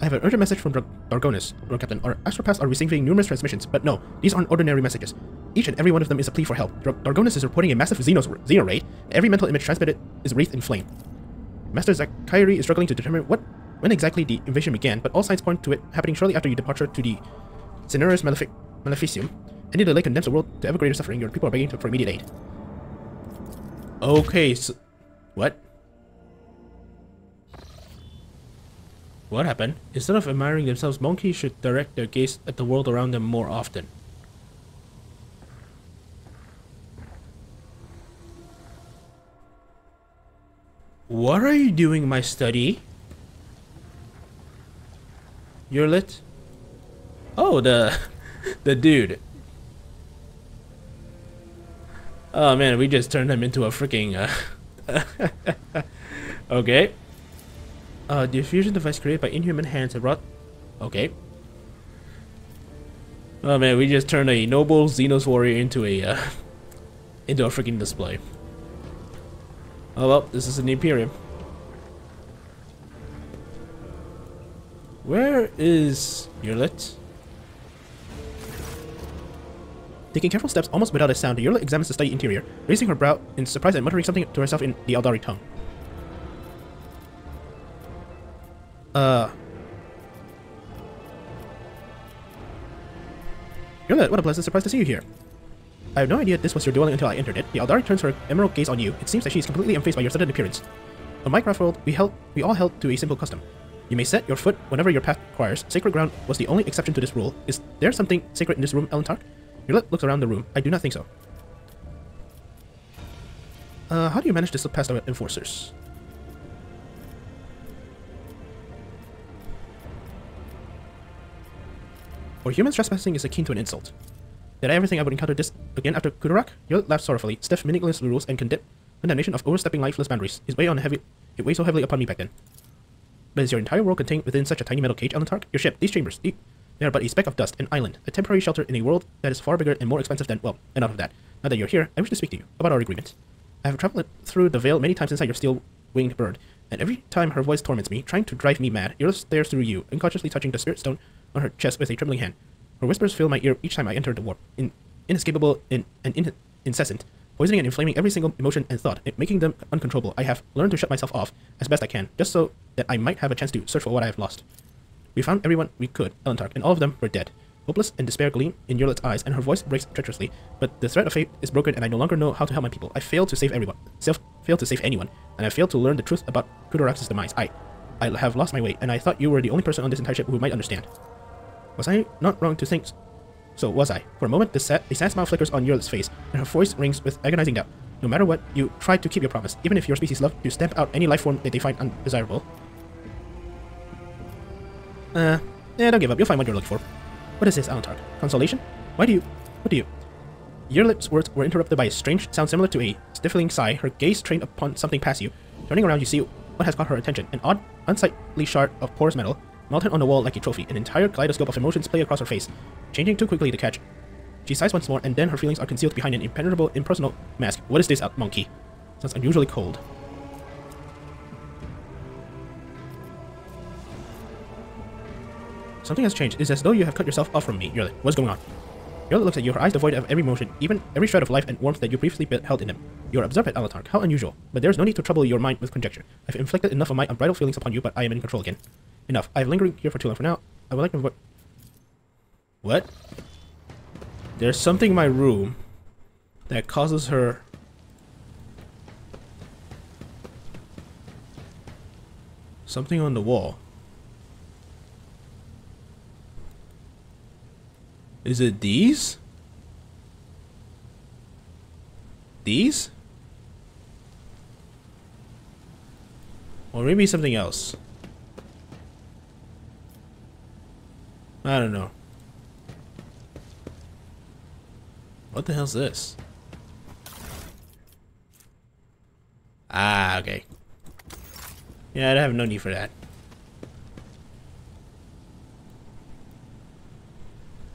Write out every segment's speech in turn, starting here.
I have an urgent message from Dra- Dargonus, Lord Captain. Our astropaths are receiving numerous transmissions, but no, these aren't ordinary messages. Each and every one of them is a plea for help. Dra- Dargonus is reporting a massive Xenos, Xeno raid, every mental image transmitted is wreathed in flame. Master Zachary is struggling to determine what when exactly the invasion began, but all signs point to it happening shortly after your departure to the Cinerus Malefic Maleficium. Any delay condemns the world to ever greater suffering. Your people are begging for immediate aid. Okay, so... What? What happened? Instead of admiring themselves, monkeys should direct their gaze at the world around them more often. What are you doing in my study? Yrliet? Oh, the... the dude. Oh man, we just turned him into a freaking... Uh... okay. Uh, the device created by inhuman hands and brought... Okay. Oh man, we just turned a noble Xenos warrior into a... Uh, into a freaking display. Oh well, this is an Imperium. Where is Yrliet? Taking careful steps almost without a sound, Yrliet examines the study interior, raising her brow in surprise and muttering something to herself in the Aeldari tongue. Uh... Yrliet, what a pleasant surprise to see you here. I have no idea this was your dwelling until I entered it. The Aeldari turns her emerald gaze on you. It seems that she is completely unfazed by your sudden appearance. On my craft world, we held we all held to a simple custom. You may set your foot whenever your path requires. Sacred ground was the only exception to this rule. Is there something sacred in this room, Elantach? Your lip looks around the room. I do not think so. Uh, how do you manage to slip past our enforcers? For humans, trespassing is akin to an insult. Did I ever think I would encounter this again after Kudarak? Yrliet laughed sorrowfully. Stiff, meaningless rules and condemn condemnation of overstepping lifeless boundaries is weigh on heavy it weighs so heavily upon me back then. But is your entire world contained within such a tiny metal cage, Elantach? Your ship, these chambers, they are but a speck of dust, an island, a temporary shelter in a world that is far bigger and more expensive than, well, enough of that. Now that you're here, I wish to speak to you about our agreement. I have traveled through the veil many times inside your steel-winged bird, and every time her voice torments me, trying to drive me mad, Iris stares through you, unconsciously touching the spirit stone on her chest with a trembling hand. Her whispers fill my ear each time I enter the warp, in, inescapable in, and in, incessant, poisoning and inflaming every single emotion and thought, making them uncontrollable. I have learned to shut myself off as best I can, just so that I might have a chance to search for what I have lost. We found everyone we could, Elantach, and all of them were dead. Hopeless and despair gleam in Yrliet's eyes, and her voice breaks treacherously. But the thread of fate is broken, and I no longer know how to help my people. I failed to save everyone, self failed to save anyone, and I failed to learn the truth about Kudorax's demise. I, I have lost my way, and I thought you were the only person on this entire ship who might understand. Was I not wrong to think so was I. For a moment, the sad, a sad smile flickers on Yrliet's face, and her voice rings with agonizing doubt. No matter what, you try to keep your promise, even if your species love to stamp out any life form that they find undesirable. Uh, yeah, don't give up. You'll find what you're looking for. What is this, Elantach? Consolation? Why do you... What do you... Yrliet's words were interrupted by a strange sound similar to a stifling sigh. Her gaze trained upon something past you. Turning around, you see what has caught her attention. An odd, unsightly shard of porous metal, mounted on the wall like a trophy. An entire kaleidoscope of emotions play across her face, changing too quickly to catch. She sighs once more, and then her feelings are concealed behind an impenetrable, impersonal mask. What is this, monkey? Sounds unusually cold. Something has changed. It's as though you have cut yourself off from me, Yrliet. What's going on? Yrliet looks at you, her eyes devoid of every motion, even every shred of life and warmth that you previously held in them. You are observant, Elantach. How unusual. But there is no need to trouble your mind with conjecture. I've inflicted enough of my unbridled feelings upon you, but I am in control again. Enough. I've lingering here for too long. For now, I would like to. What? There's something in my room that causes her... Something on the wall. Is it these? These? Or maybe something else. I don't know. What the hell's this? Ah, okay. Yeah, I have no need for that.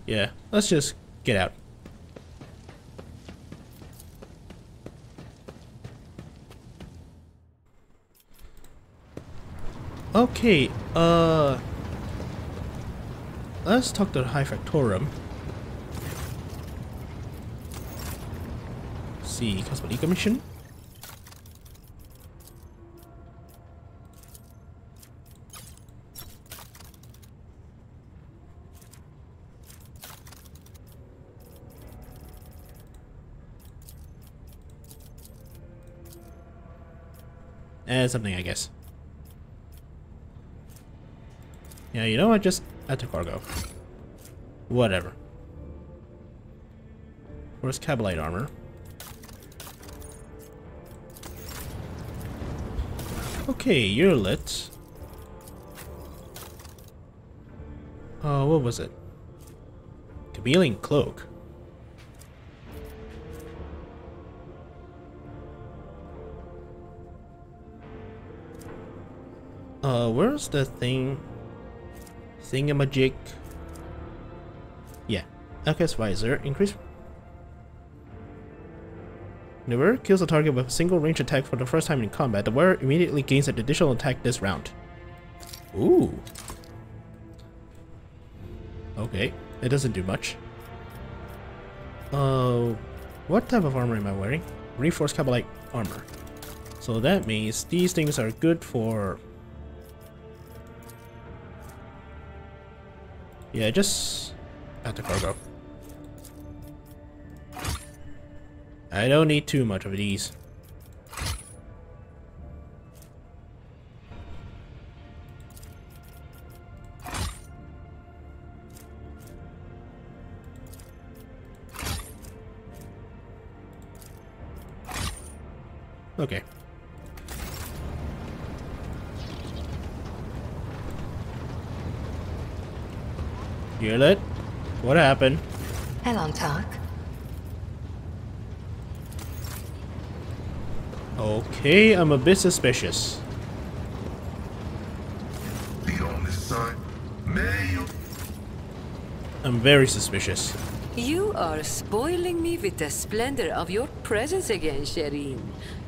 Yeah, let's just get out. Okay, uh... let's talk to the High Factotum. see, Cosmetica mission. Eh, something, I guess. Yeah, you know what? Just add to cargo. Whatever. Where's Kabalite armor? Okay, Yrliet. Oh, what was it? Chameleon cloak. Uh, where's the thing? Thingamajig. Yeah. FS visor. Increase. The wearer kills a target with a single range attack for the first time in combat, the wearer immediately gains an additional attack this round. Ooh. Okay, it doesn't do much. Uh, what type of armor am I wearing? Reinforced Kabalite armor. So that means these things are good for Yeah, just add the cargo. I don't need too much of these. Okay. Hewlett? What happened? Hello, Talk. Okay, I'm a bit suspicious. The honest side, may you... I'm very suspicious. You are spoiling me with the splendor of your presence again, Shireen.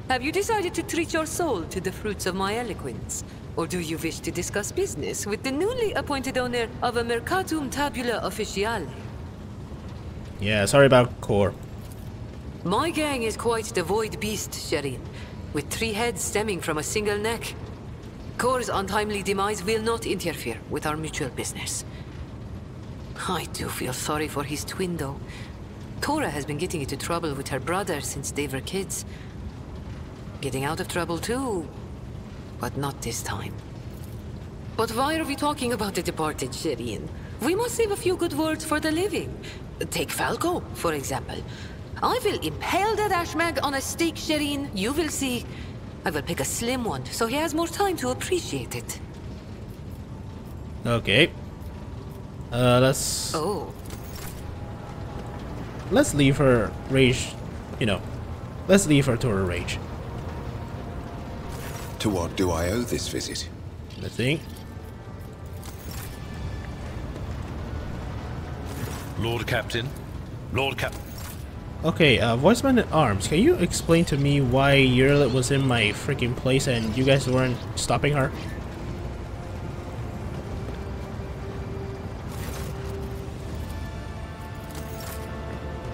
Have you decided to treat your soul to the fruits of my eloquence? Or do you wish to discuss business with the newly appointed owner of a Mercatum Tabula Officiale? Yeah, sorry about Core. My gang is quite the void beast, Shireen, with three heads stemming from a single neck. Core's untimely demise will not interfere with our mutual business. I do feel sorry for his twin, though. Cora has been getting into trouble with her brother since they were kids. Getting out of trouble, too, but not this time. But why are we talking about the departed Shireen? We must save a few good words for the living. Take Falco, for example. I will impale that Ashmag on a stake, Shireen. You will see. I will pick a slim one, so he has more time to appreciate it. Okay. Uh, let's... Oh. Let's leave her rage, you know. Let's leave her to her rage. To what do I owe this visit? Nothing. Lord Captain. Lord Cap... Okay, uh, Voiceman at Arms, can you explain to me why Yrliet was in my freaking place and you guys weren't stopping her?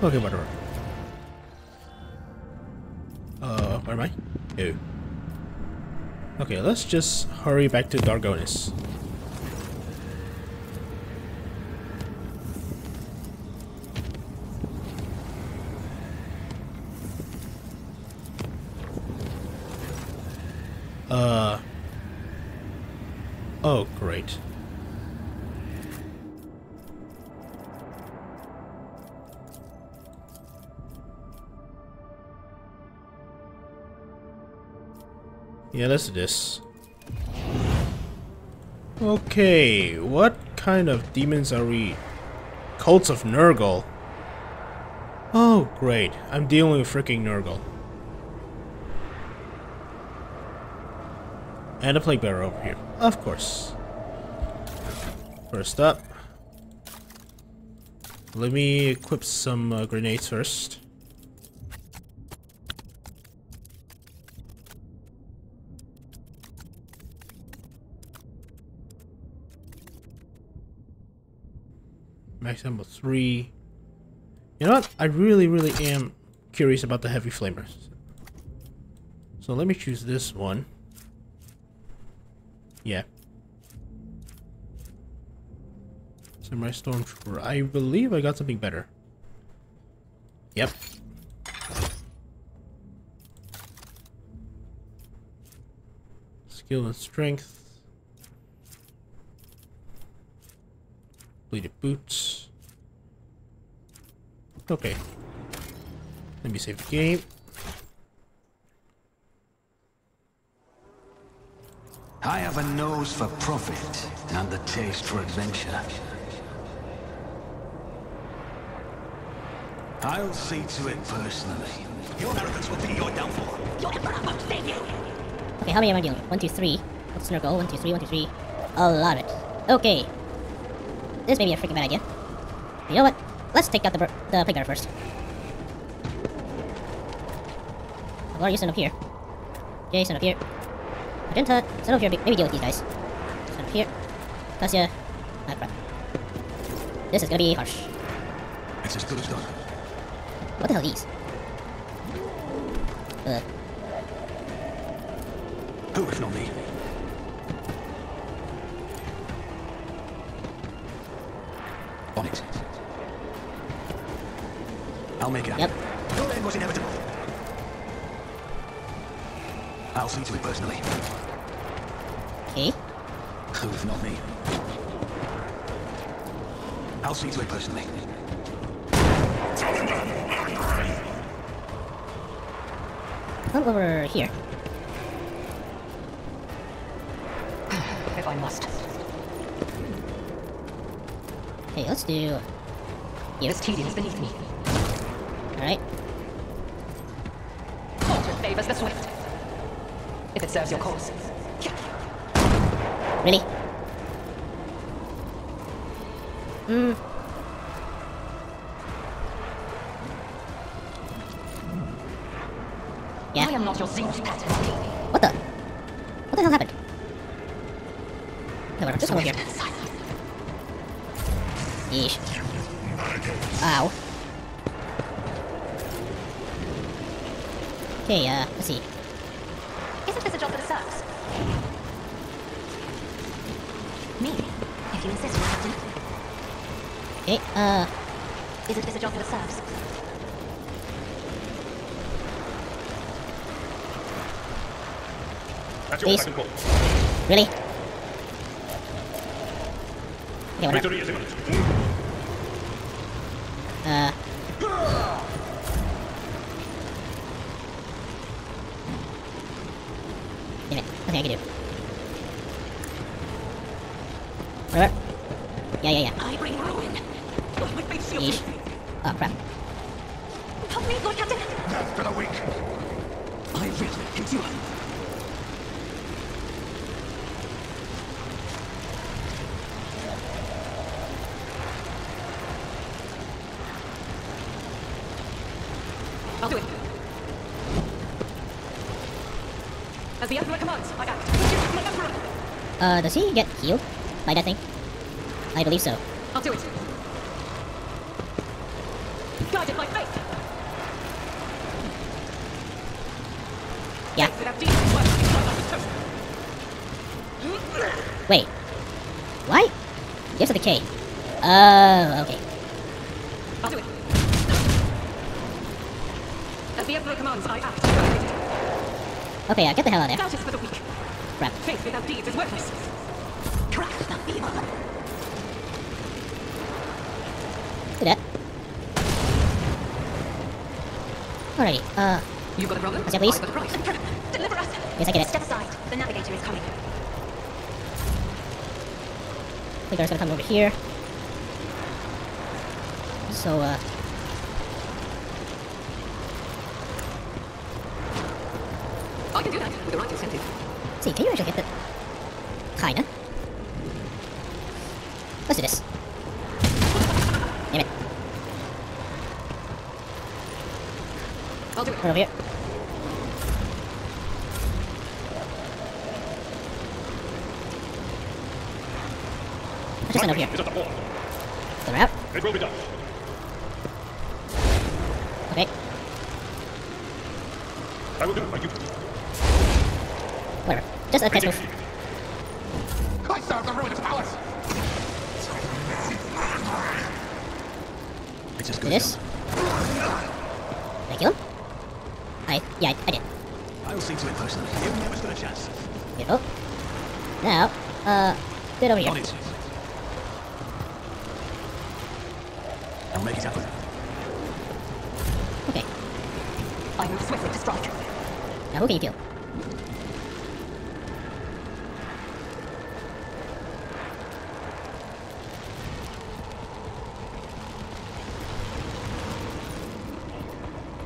Okay, whatever. Uh, where am I? Oh. Okay, let's just hurry back to Dargonus. Uh... Yeah, let's do this. Okay, what kind of demons are we? Cults of Nurgle. Oh, great. I'm dealing with freaking Nurgle. And a Plague Bearer over here. Of course. First up. Let me equip some uh, grenades first. Max ammo 3. You know what? I really, really am curious about the heavy flamers. So let me choose this one. Yeah. Samurai Stormtrooper. I believe I got something better. Yep. Skill and strength. Bleeded boots. Okay. Let me save the game. I have a nose for profit and a taste for adventure. I'll see to it personally. Your arrogance will be your downfall. Your emperor won't save you. Okay, how many am I dealing with? One, two, three. What's the goal? One, two, three, one, two, three. A lot of it. Okay. This may be a freaking bad idea. You know what? Let's take out the, the plague guard first. Are you send up here? Okay, send up here. Magenta, send up here. Maybe deal with these guys. Send up here. Cassia. Ah, crap. This is gonna be harsh. It's as good as done. What the hell are these? Uh, Who if not me? I'll make it yep. happen. Your end was inevitable. I'll see to it personally. Okay. Who if not me? I'll see to it personally. Come over here. If I must. Hey, let's do... Here. This tedium is beneath me. The swift. If it serves your cause. Really? Hmm. Yeah. I am not your zinc pattern. What the? What the hell happened? No. Just over here. Yeesh. Ow. Okay, uh, let's see. Isn't this a job that sucks? Me, if you insist, Captain. Okay, uh, Isn't this a job that sucks? That's serfs? please. Really? Okay, whatever. Uh. Damn it. Nothing I can do. Whatever. Yeah, yeah, yeah. I bring ruin. My face shield. Yeesh. Oh, crap. Help me, Lord Captain. Death to the weak. I will endure. I'll do it. As the Emperor commands, I act. My Emperor! Uh, does he get healed by that thing? I believe so. I'll do it. Guided by faith. Yeah. Faith without deeds is worthless. My life is toast. Wait. Why? Yes to the K. Oh, okay. I'll do it. As the Emperor commands, I act. Okay, uh, get the hell out of there. Doubt is for the weak. Crap. Faith without deeds is worthless. Crush the evil. That. Alrighty, uh, You got a problem? Please. I got a prize. Deliver us. yes, I get it. Step aside. The navigator is coming. I think gonna come over here. So, uh, I can do that with the right incentive. see, can you actually hit the... Kinda. Let's do this. Damn it. I'll do it. Come over here. Let's just send over here. The route. It will be done. Okay. I will do my duty. Whatever. Just a test move. I serve the ruined palace! It's as Do good as this. done. Did I kill him? I, yeah, I, I did. I will see to it personally. You never stood a chance. Beautiful. Now, uh, get over On here. it. I'll make it happen. Okay. Oh, I move swiftly to strike. Now who can you kill?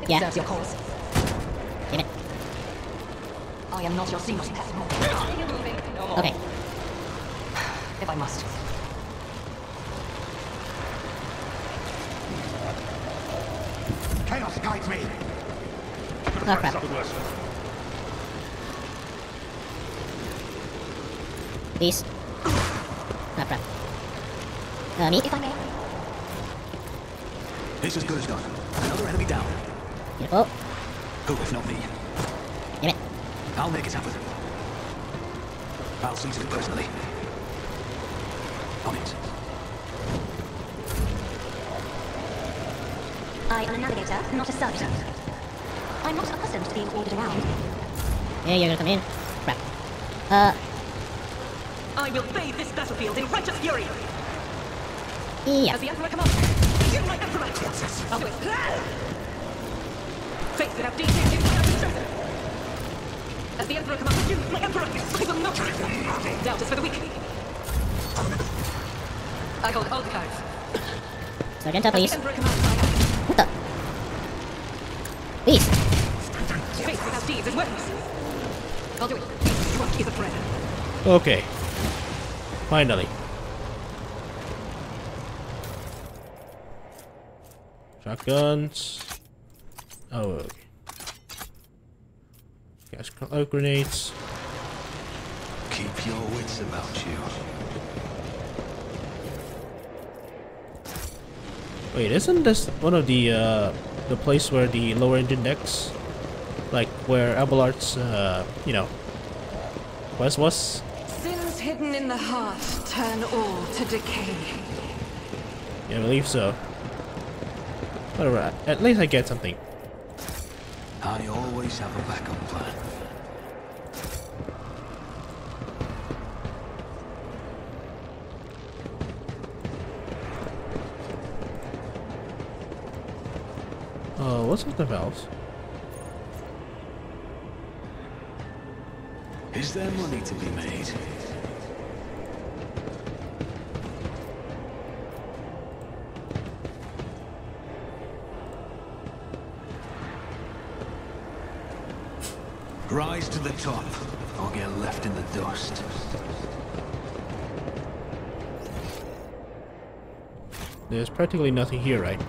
Yeah. serves your cause. Damn it. I am not your secret pet. Okay. If I must. Chaos guides me! Oh crap. Suffered worse. Please. Ah crap. Uh, me? If I may. It's as good as done. Another enemy down. Beautiful. Who, if not me? Damn it. I'll make it happen. I'll see to it personally. On it. I am a navigator, not a servitor. I'm not accustomed to being ordered around. Yeah, you're gonna come in. Crap. Uh, I will bathe this battlefield in righteous fury! yeah. As the Emperor commands, you my Emperor! I'll do it! Faith without you cannot be chosen! As the Emperor commands, you my Emperor! I will not! Doubt is for the weak! I hold all the cards. Sergeant, As please. the Emperor commands, I act. What the? Please. Faith without deeds! I'll do it! What is a prayer? Okay. Finally. Shotguns. Oh, okay. Gas cloud grenades. Keep your wits about you. Wait, isn't this one of the uh the place where the lower engine decks, like where Abelard's uh you know quest was? Sins hidden in the heart turn all to decay. Yeah, I believe so. Whatever. At least I get something. I always have a backup plan. Oh, what's with the valves? Is there money to be made? Rise to the top, or get left in the dust. There's practically nothing here, right?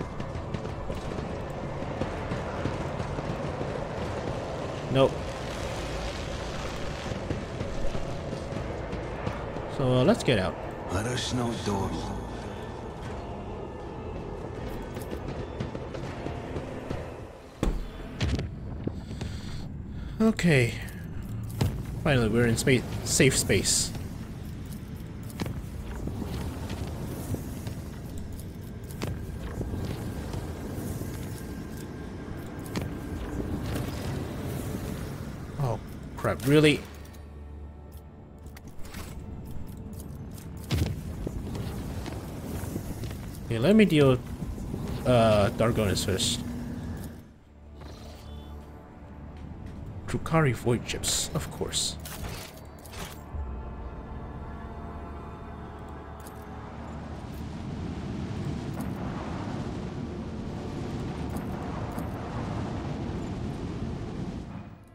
Nope. So uh, let's get out. Let us know, Dorval. Okay. Finally, we're in space, safe space. Oh, crap! Really? Okay, let me deal with uh, Dargonus first. Drukhari void chips, of course.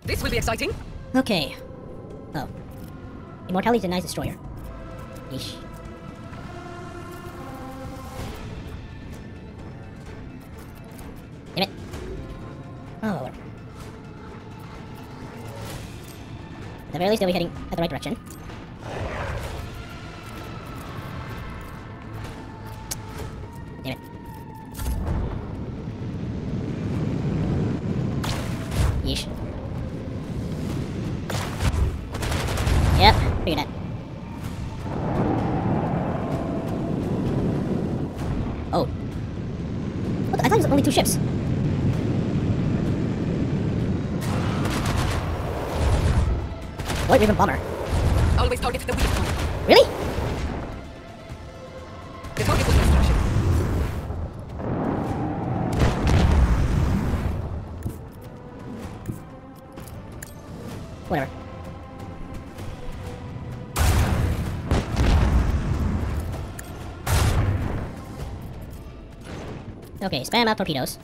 This will be exciting! Okay. Oh. Immortality denies destroyer. Yeesh. Very least, they'll be heading at the right direction. Damn it. Yeesh. Yep, figured that. Oh. What the- I thought it was only two ships. White Raven Bomber. Always target the weak point. Really? The target was destruction. Whatever. Okay, spam out torpedoes.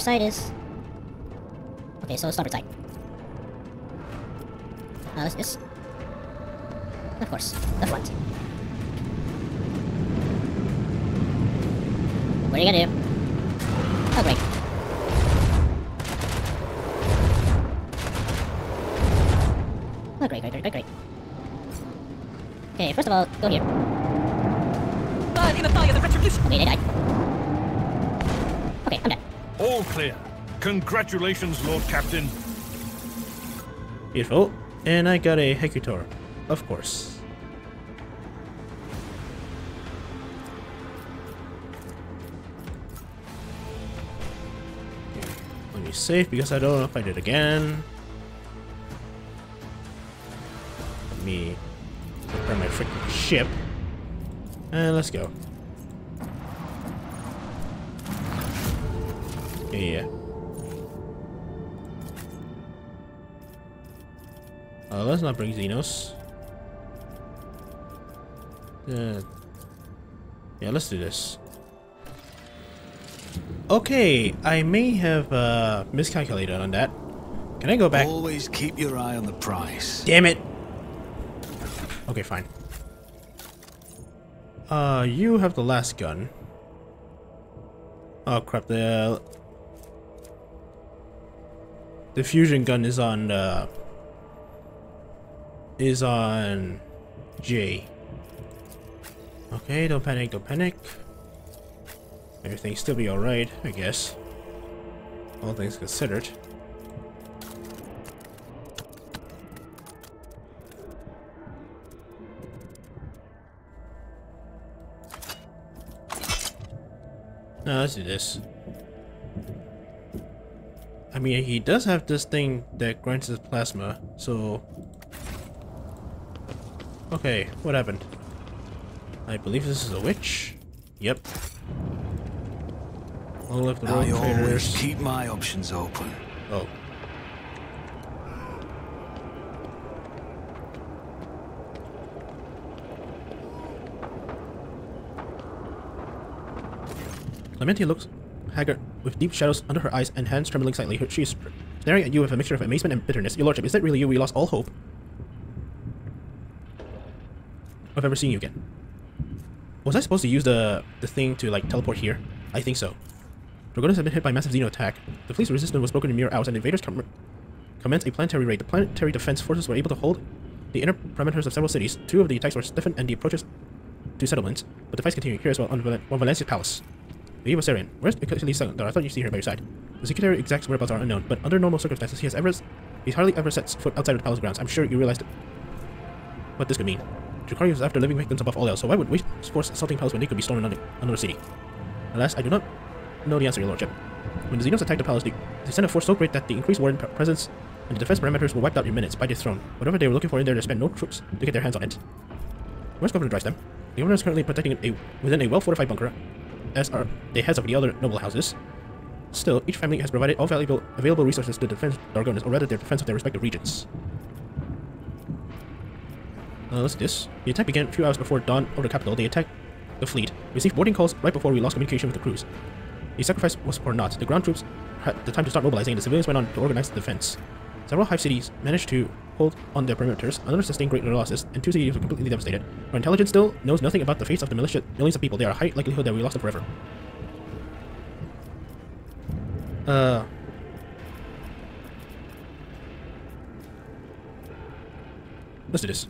Side is... Okay, so starboard side. Uh, this, this... Of course, the front. What are you gonna do? Oh, great. Oh, great, great, great, great, great. Okay, first of all, go here. Bad in the fire, the retribution. Okay, they died. All clear. Congratulations, Lord Captain. Beautiful. And I got a Hecutor, of course. Let me save because I don't know if I did again. Let me prepare my freaking ship. And let's go. Yeah. Uh, let's not bring Xenos. Uh, yeah, let's do this. Okay, I may have uh, miscalculated on that. Can I go back? Always keep your eye on the price. Damn it! Okay, fine. Uh, you have the last gun. Oh crap, the... The fusion gun is on, uh... Is on... J. Okay, don't panic, don't panic. Everything still be alright, I guess. All things considered. No, let's do this. I mean, he does have this thing that grants his plasma, so... Okay, what happened? I believe this is a witch. Yep. All of the always keep my options open. Oh. Clementia looks haggard, with deep shadows under her eyes and hands trembling slightly. She is staring at you with a mixture of amazement and bitterness. Your lordship, is that really you? We lost all hope of ever seeing you again. Was I supposed to use the the thing to like teleport here? I think so. Dargonus had been hit by massive Xeno attack. The fleet's resistance was broken in mere hours, and invaders com commenced a planetary raid. The planetary defense forces were able to hold the inner perimeters of several cities. Two of the attacks were stiffened and the approaches to settlements, but the fights continued here as well on, Val on palace. The Eva Sarian. Where's Achilles Second? I thought you see her by your side. The secretary exact whereabouts are unknown, but under normal circumstances, he has ever he's hardly ever sets foot outside of the palace grounds. I'm sure you realized what this could mean. Drukhari is after living victims above all else, so why would we force assaulting palace when they could be storming another, another city? Alas, I do not know the answer, your lordship. When the Xenos attacked the palace, they, they sent a force so great that the increased warden pre- presence and the defense parameters were wiped out in minutes by the throne. Whatever they were looking for in there, they spent no troops to get their hands on it. Where's Governor Drysdale? The governor is currently protecting a, within a well-fortified bunker, as are the heads of the other noble houses. Still, each family has provided all valuable available resources to defend Dargonus, or rather their defense of their respective regions. Uh, let's do this. The attack began a few hours before dawn over the capital. They attacked the fleet, received boarding calls right before we lost communication with the crews. The sacrifice was or not, The ground troops had the time to start mobilizing, and the civilians went on to organize the defense. Several Hive cities managed to hold on their perimeters, another sustained great losses, and two cities were completely devastated. Our intelligence still knows nothing about the fates of the militia millions of people. There are high likelihood that we lost them forever. Uh... Let's do this.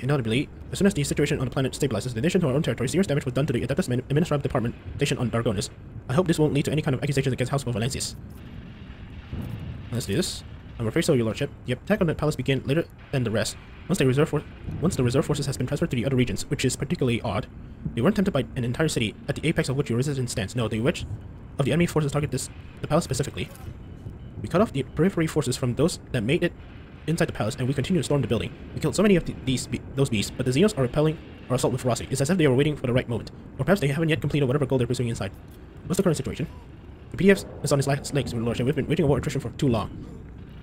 Inaudibly, as soon as the situation on the planet stabilizes, the nation to our own territory, serious damage was done to the Adeptus Administrative Department station on Dargonus. I hope this won't lead to any kind of accusations against House of Valancius. Let's do this. I'm afraid so, your lordship. The attack on the palace began later than the rest. Once the reserve for- once the reserve forces has been transferred to the other regions, which is particularly odd. We weren't tempted by an entire city, at the apex of which your residence stands. No, the which of the enemy forces target this the palace specifically. We cut off the periphery forces from those that made it inside the palace, and we continue to storm the building. We killed so many of the, these be- those beasts, but the Xenos are repelling our assault with ferocity. It's as if they were waiting for the right moment, or perhaps they haven't yet completed whatever goal they're pursuing inside. What's the current situation? The PDF is on its last legs, Lordship. We've been waiting about attrition for too long.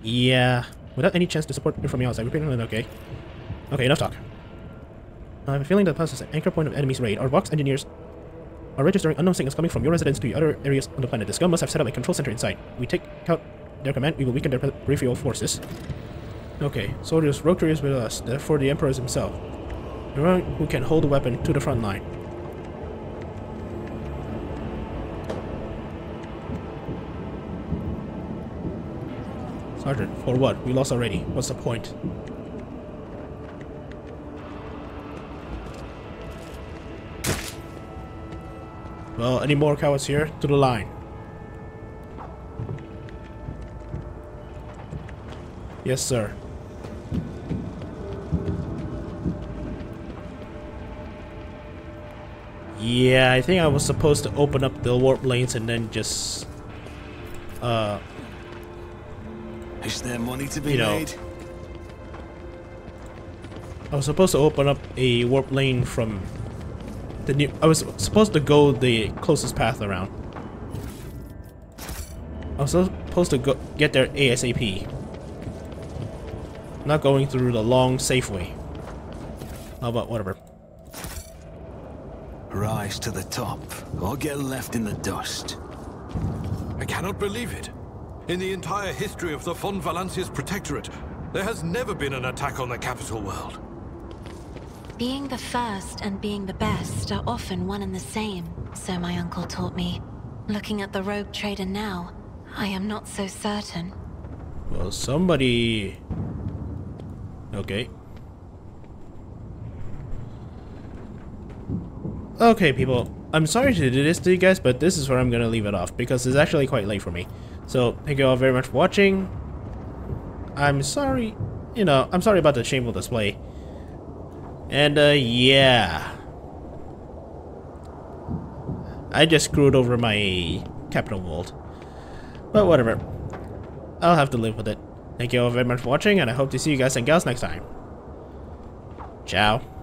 Yeah, without any chance to support from the outside, we're pretty okay. Okay, enough talk. I have a feeling that the is an anchor point of enemy's raid. Our Vox engineers are registering unknown signals coming from your residence to the other areas on the planet. The scum must have set up a control center inside. We take out their command, we will weaken their peripheral forces. Okay, soldiers, Rotary is with us, therefore the Emperor is himself. Anyone who can hold a weapon to the front line. Sergeant, for what? We lost already. What's the point? Well, any more cowards here? To the line. Yes, sir. Yeah, I think I was supposed to open up the warp lanes and then just... Uh... Is there money to be You know. made? I was supposed to open up a warp lane from the new. I was supposed to go the closest path around. I was supposed to go get there ASAP. Not going through the long safe way. How about whatever? Rise to the top, or get left in the dust. I cannot believe it. In the entire history of the Von Valancius Protectorate, there has never been an attack on the capital world. Being the first and being the best are often one and the same, so my uncle taught me. Looking at the rogue trader now, I am not so certain. Well, somebody. Okay. Okay, people. I'm sorry to do this to you guys, but this is where I'm gonna leave it off because it's actually quite late for me. So, thank you all very much for watching. I'm sorry, you know, I'm sorry about the shameful display. And, uh, yeah. I just screwed over my capital vault. But whatever. I'll have to live with it. Thank you all very much for watching, and I hope to see you guys and gals next time. Ciao.